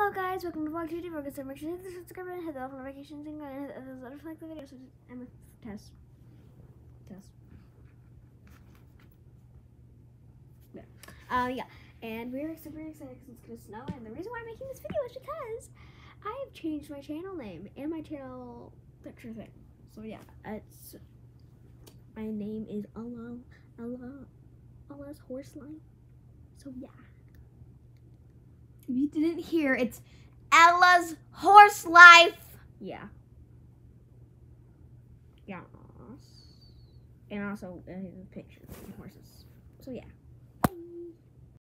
Hello guys, welcome to Vlog Tuesday Focus. So make sure to hit the subscribe and hit the notifications and hit the other like the video. So I'm a test. Test. Yeah. Uh, yeah. And we're super excited because it's gonna snow. And the reason why I'm making this video is because I have changed my channel name and my channel picture thing. So yeah, it's my name is Ella Ella Ella's Horse Life. So yeah. If you didn't hear, it's Ella's Horse Life. Yeah. Yeah. And also uh, pictures of horses. So yeah.